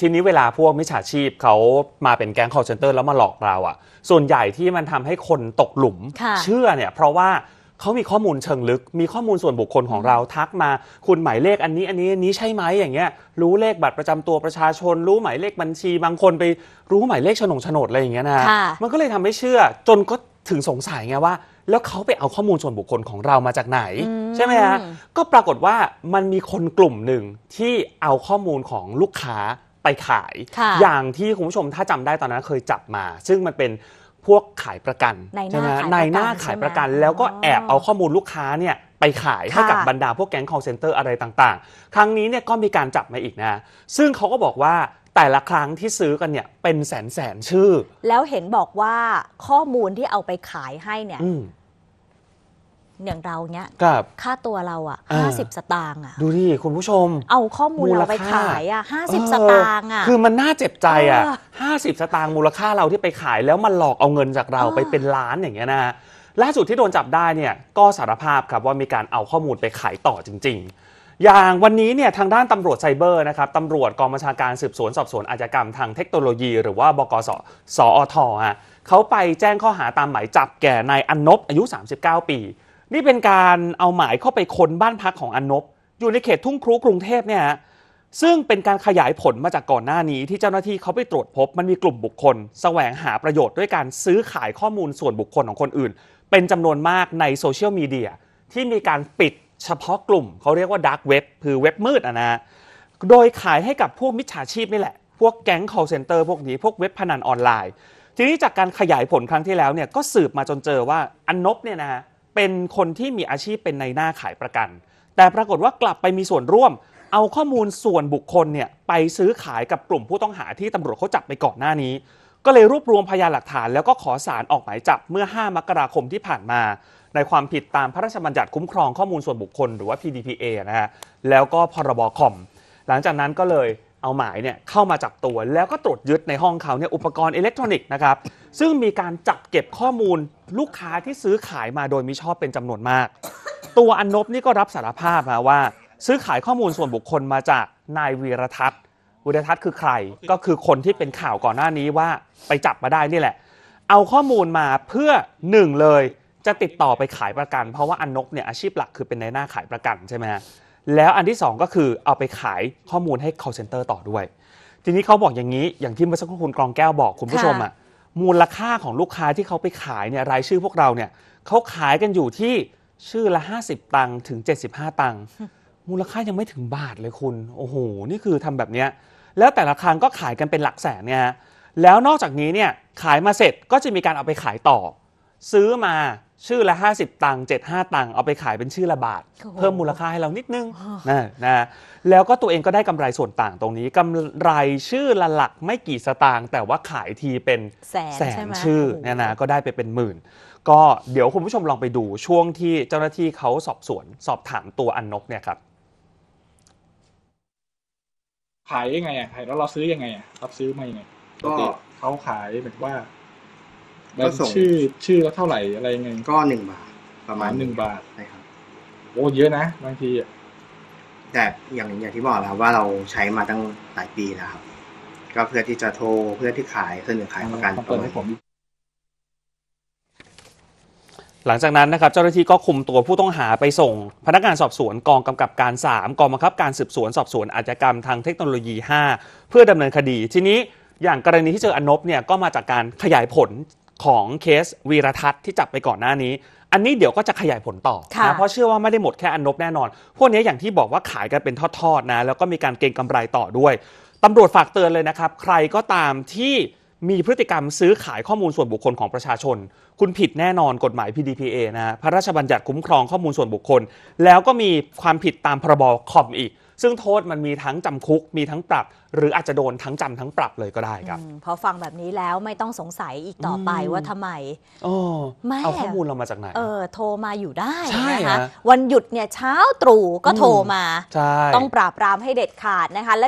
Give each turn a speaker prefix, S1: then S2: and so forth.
S1: ทีนี้เวลาพวกมิจฉาชีพเขามาเป็นแก๊ง call center แล้วมาหลอกเราอะส่วนใหญ่ที่มันทำให้คนตกหลุม
S2: ค่ะ
S1: เชื่อเนี่ย เพราะว่าเขามีข้อมูลเชิงลึก มีข้อมูลส่วนบุคคลของเราทักมา คุณหมายเลขอันนี้อันนี้อันนี้ใช่ไหมอย่างเงี้ย รู้เลขบัตรประจำตัวประชาชน รู้หมายเลขบัญชี บางคนไปรู้หมายเลขโฉนงโฉนดอะไรอย่างเงี้ยนะ
S2: ค่ะ
S1: มันก็เลยทำให้เชื่อ จนก็ถึงสงสัยไงว่า แล้วเขาไปเอาข้อมูลส่วนบุคคลของเรามาจากไหน
S2: อืม
S1: ใช่ไหมฮะก็ปรากฏว่ามันมีคนกลุ่มหนึ่งที่เอาข้อมูลของลูกค้า ไปขาย
S2: ค่ะ
S1: อย่างที่คุณผู้ชมถ้าจำได้ตอนนั้นเคยจับมา ซึ่งมันเป็นพวกขายประกัน
S2: ในหน้า
S1: ใช่ไหม
S2: ขายประกัน
S1: ในหน้าขายประกัน
S2: ใช่ไหม
S1: แล้วก็แอบ
S2: อ๋อ
S1: เอาข้อมูลลูกค้าเนี่ยไปขายให้
S2: ค่ะ
S1: กับบรรดาพวกแก๊ง call center อะไรต่างๆ ครั้งนี้เนี่ยก็มีการจับมาอีกนะ ซึ่งเขาก็บอกว่าแต่ละครั้งที่ซื้อกันเนี่ยเป็นแสนแสนๆชื่อ
S2: แล้วเห็นบอกว่าข้อมูลที่เอาไปขายให้เนี่ย
S1: อืม
S2: อย่างเราเนี้ย
S1: กับ
S2: ค่าตัวเราอะ
S1: อ่า
S2: ห้าสิบสตางค์อะ
S1: ดูดิคุณผู้ชม
S2: เอาข้อมูลเราไป
S1: มูลค่า
S2: ขายอะห้าสิบ
S1: เออ
S2: สตางค์อะ
S1: คือมันน่าเจ็บใจอะ
S2: เออ
S1: ห้าสิบสตางค์มูลค่าเราที่ไปขายแล้วมันหลอกเอาเงินจากเรา
S2: เออ
S1: ไปเป็นล้านอย่างเงี้ยนะฮะล่าสุดที่โดนจับได้เนี่ยก็สารภาพครับว่ามีการเอาข้อมูลไปขายต่อจริง ๆ อย่างวันนี้เนี่ยทางด้านตำรวจไซเบอร์นะครับตำรวจกองบัญชาการสืบสวนสอบสวนอาชญากรรมทางเทคโนโลยี หรือว่าบกสสอทฮะเขาไปแจ้งข้อหาตามหมายจับแก่นายอนนบอายุ 39 ปี นี่เป็นการเอาหมายเข้าไปค้นบ้านพักของอนนบอยู่ในเขตทุ่งครุกรุงเทพเนี่ยฮะซึ่งเป็นการขยายผลมาจากก่อนหน้านี้ที่เจ้าหน้าที่เขาไปตรวจพบมันมีกลุ่มบุคคล แสวงหาประโยชน์ด้วยการซื้อขายข้อมูลส่วนบุคคลของคนอื่น เป็นจำนวนมากในโซเชียลมีเดียที่มีการปิดเฉพาะกลุ่ม เขาเรียกว่า dark web คือเว็บมืดอะนะโดยขายให้กับพวกมิจฉาชีพนี่แหละ พวกแก๊ง call center พวกนี้พวกเว็บพนันออนไลน์ ทีนี้จากการขยายผลครั้งที่แล้วเนี่ยก็สืบมาจนเจอว่าอันนบเนี่ยนะ เป็นคนที่มีอาชีพเป็นในหน้าขายประกัน แต่ปรากฏว่ากลับไปมีส่วนร่วม เอาข้อมูลส่วนบุคคลเนี่ยไปซื้อขายกับกลุ่มผู้ต้องหาที่ตำรวจเขาจับไปก่อนหน้านี้ ก็เลยรวบรวมพยานหลักฐาน แล้วก็ขอสารออกหมายจับเมื่อ 5 มกราคมที่ผ่านมา ในความผิดตามพระราชบัญญัติคุ้มครองข้อมูลส่วนบุคคล หรือว่า PDPA นะฮะแล้วก็พรบคอมหลังจากนั้นก็เลย เอาหมายเนี่ยเข้ามาจับตัวแล้วก็ตรวจยึดในห้องเขาเนี่ยอุปกรณ์อิเล็กทรอนิกส์นะครับซึ่งมีการจับเก็บข้อมูลลูกค้าที่ซื้อขายมาโดยมิชอบเป็นจำนวนมาก ตัวอนนบนี่ก็รับสารภาพนะว่า ซื้อขายข้อมูลส่วนบุคคลมาจากนายวีรทัศน์วีรทัศน์คือใครก็คือคนที่เป็นข่าวก่อนหน้านี้ว่าไปจับมาได้นี่แหละ เอาข้อมูลมาเพื่อหนึ่งเลยจะติดต่อไปขายประกัน เพราะว่าอนนบเนี่ยอาชีพหลักคือเป็นในหน้าขายประกันใช่ไหมฮะ แล้วอันที่สองก็คือเอาไปขายข้อมูลให้ call center ต่อด้วย ทีนี้เขาบอกอย่างนี้อย่างที่เมื่อสักครู่คุณกรองแก้วบอกคุณผู้ชมอะมูลค่าของลูกค้าที่เขาไปขายเนี่ยรายชื่อพวกเราเนี่ยเขาขายกันอยู่ที่ชื่อละ 50 ตังค์ถึง 75 ตังค์มูลค่ายังไม่ถึงบาทเลยคุณ โอ้โห นี่คือทำแบบเนี้ยแล้วแต่ละครั้งก็ขายกันเป็นหลักแสนเนี่ยฮะแล้วนอกจากนี้เนี่ยขายมาเสร็จก็จะมีการเอาไปขายต่อ ซื้อมา ชื่อละ 50 ตังค์75 ตังค์เอาไปขายเป็นชื่อละบาท
S2: โอ้โห
S1: เพิ่มมูลค่าให้เรานิดนึงนะนะแล้วก็ตัวเองก็ได้กำไรส่วนต่างตรงนี้กำไรชื่อละหลักไม่กี่สตางค์แต่ว่าขายทีเป็น
S2: แสน
S1: แส
S2: ใช่
S1: น
S2: ไหม
S1: ชื่อ
S2: โโห
S1: เนี่ยนะก็ได้ไปเป็นหมื่น ก็เดี๋ยวคุณผู้ชมลองไปดูช่วงที่เจ้าหน้าที่เขาสอบสวน สอบถามตัวอันนบเนี่ยครับ
S3: ขายยังไงอะขายแล้วเราซื้อยังไงอะรับซื้อมายังไงป
S4: ก็
S3: กติเขาขายแบบว่า แบ
S4: ก็
S3: บ
S4: ส่ง
S3: ชื่อชื่อละเท่าไหร่อะไรยังไง
S4: ก็หนึ่งบาท ประมาณ
S3: หนึ่งบาท
S4: ใช่ครับ
S3: โอ้เยอะนะบางทีอะ
S4: แต่อย่างอย่างที่บอกแล้วครับว่าเราใช้มาตั้งหลายปีแล้วครับ ก็เพื่อที่จะโทรเพื่อที่ขายเสนอขายประกัน
S3: ต้องเปิดให้ผม
S1: หลังจากนั้นนะครับเจ้าหน้าที่ก็คุมตัวผู้ต้องหาไปส่ง พนักงานสอบสวนกองกำกับการ 3 กองบังคับการสืบสวนสอบสวนอาชญากรรมทางเทคโนโลยี 5 เพื่อดำเนินคดี ทีนี้อย่างกรณีที่เจออนนบเนี่ยก็มาจากการขยายผล ของเคสวีรทัศน์ที่จับไปก่อนหน้านี้ อันนี้เดี๋ยวก็จะขยายผลต่อ
S2: ค่ะ
S1: นะเพราะเชื่อว่าไม่ได้หมดแค่อนนบแน่นอน พวกนี้อย่างที่บอกว่าขายกันเป็นทอดๆนะแล้วก็มีการเก็งกำไรต่อด้วยตำรวจฝากเตือนเลยนะครับ ใครก็ตามที่ มีพฤติกรรมซื้อขายข้อมูลส่วนบุคคลของประชาชน คุณผิดแน่นอนกฎหมาย PDPA นะฮะพระราชบัญญัติคุ้มครองข้อมูลส่วนบุคคล แล้วก็มีความผิดตามพรบคอมอีก ซึ่งโทษมันมีทั้งจำคุก มีทั้งปรับ หรืออาจจะโดนทั้งจำทั้งปรับเลยก็ได้ครับ
S2: อืมพอฟังแบบนี้แล้วไม่ต้องสงสัยอีกต่อไป
S1: อืม
S2: ว่าทำไม
S1: โอ้
S2: แม่
S1: เอาข้อมูลเรามาจากไหน
S2: เออโทรมาอยู่ได้
S1: ใช่
S2: นะคะ
S1: ฮะ
S2: วันหยุดเนี่ยเช้าตรู่ก็โทรมา
S1: ใช่
S2: ต้องปราบปรามให้เด็ดขาดนะคะและ